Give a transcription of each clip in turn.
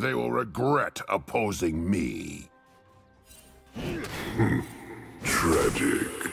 They will regret opposing me. Hmm. Tragic.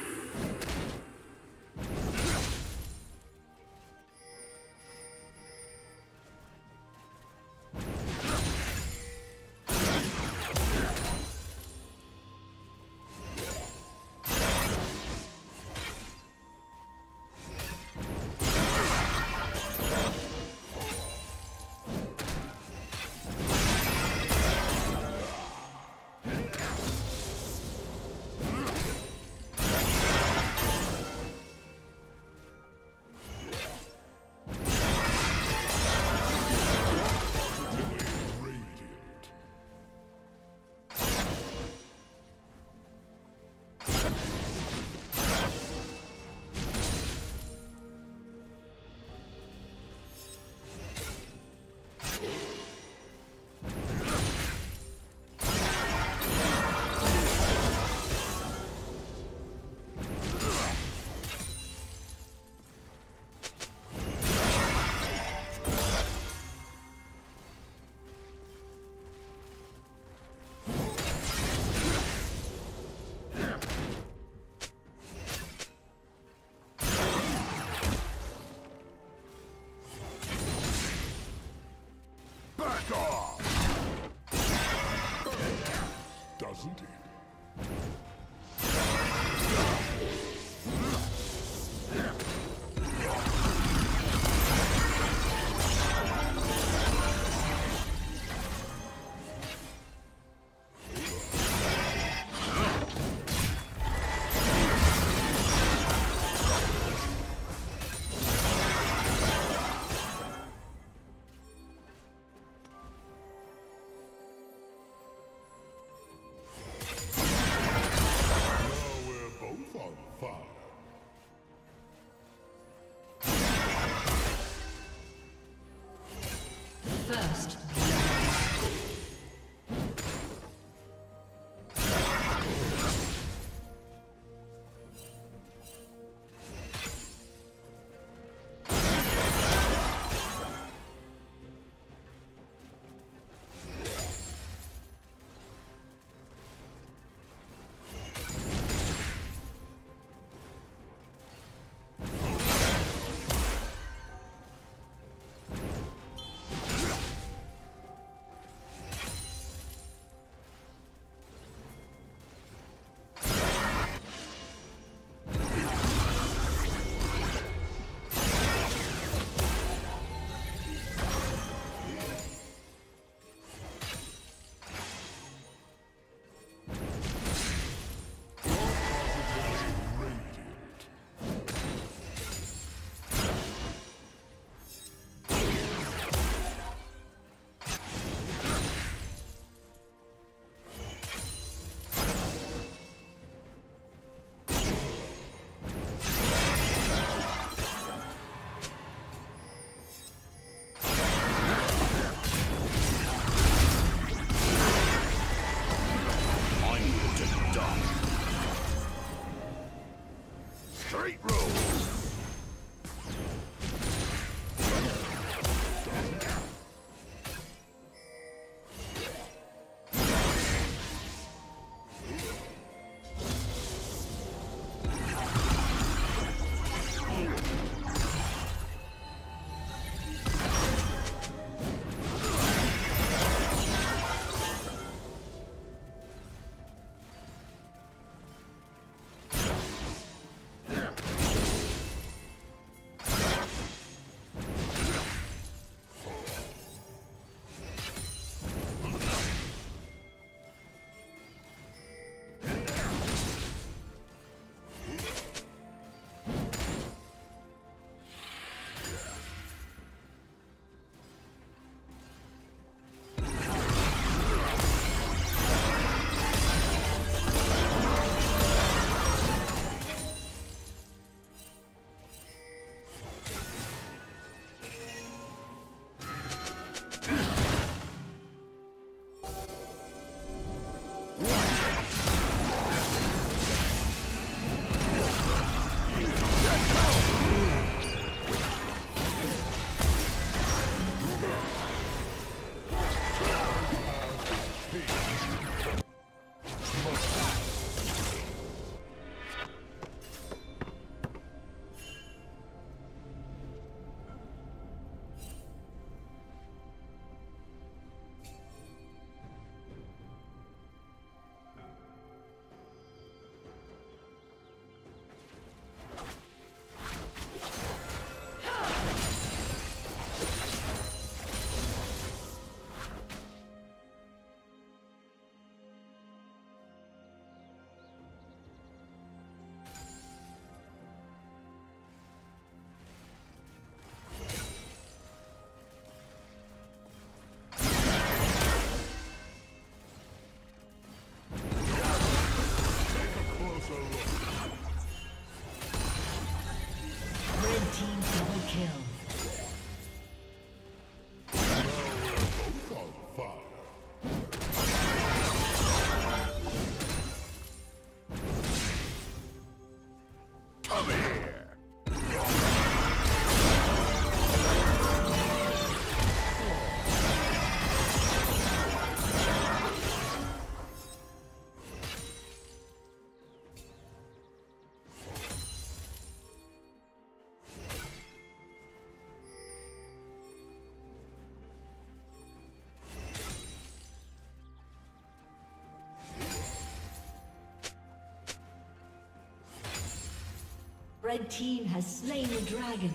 Red team has slain the dragon.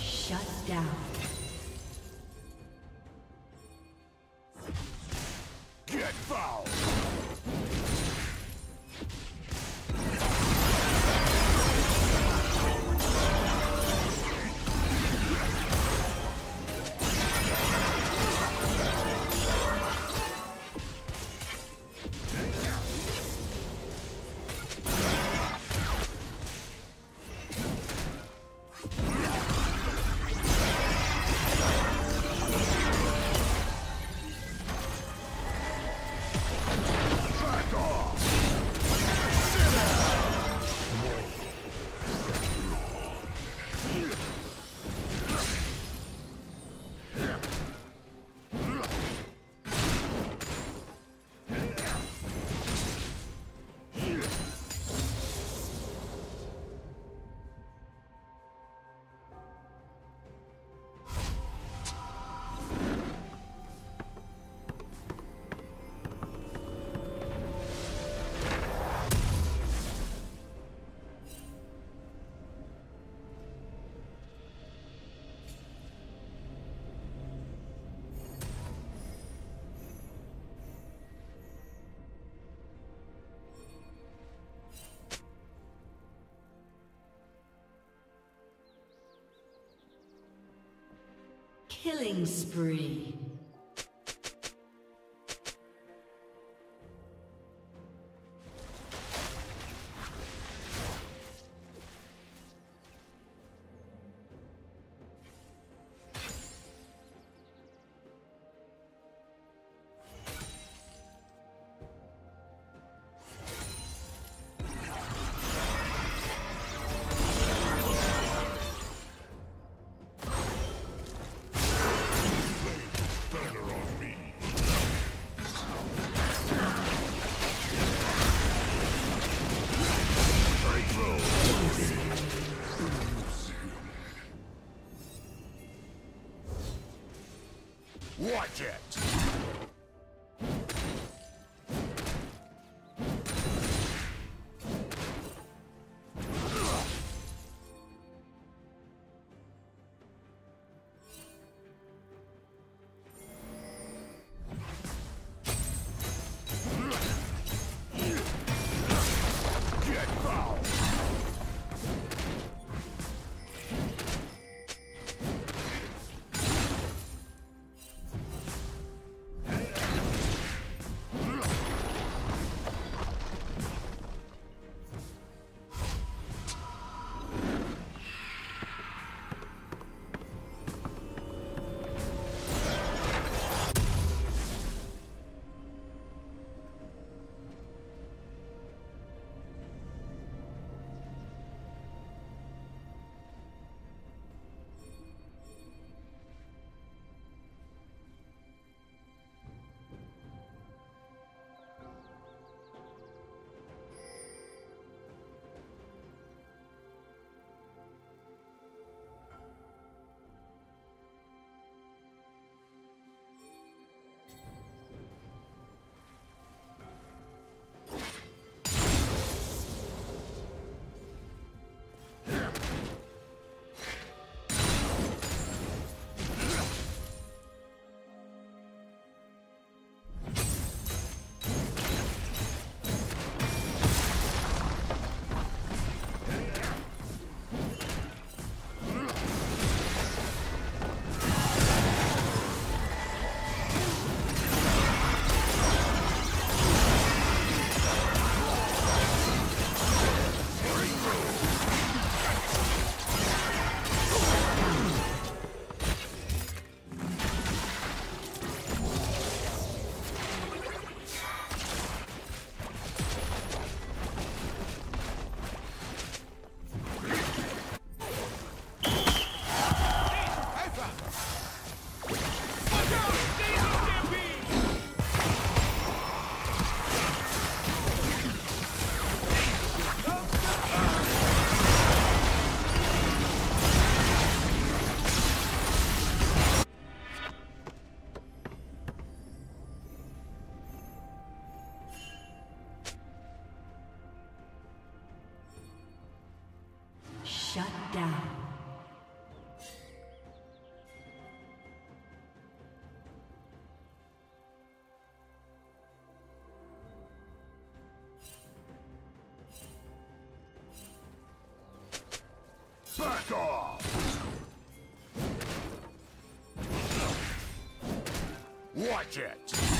Shut down. Get foul! Killing spree. Watch it!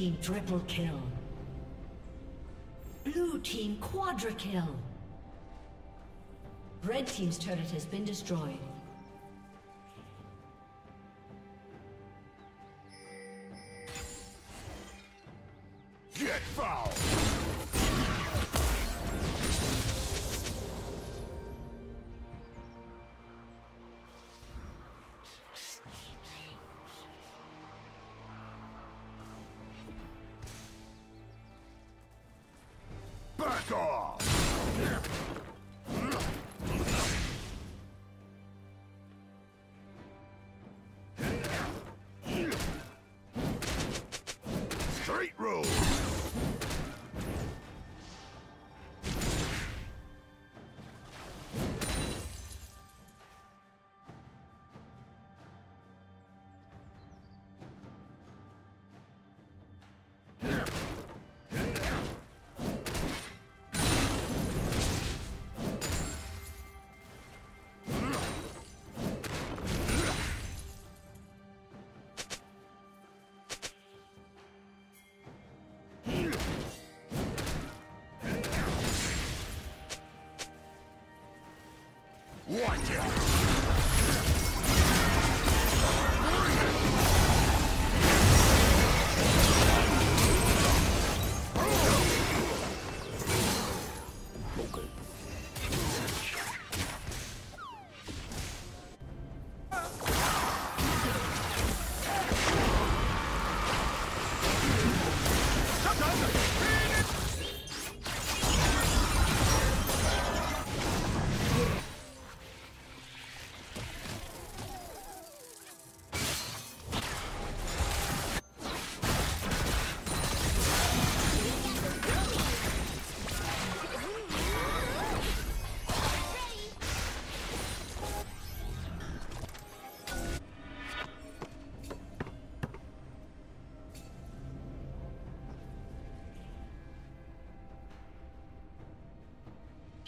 Team triple kill. Blue team quadra kill. Red team's turret has been destroyed. Watch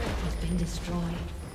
has been destroyed.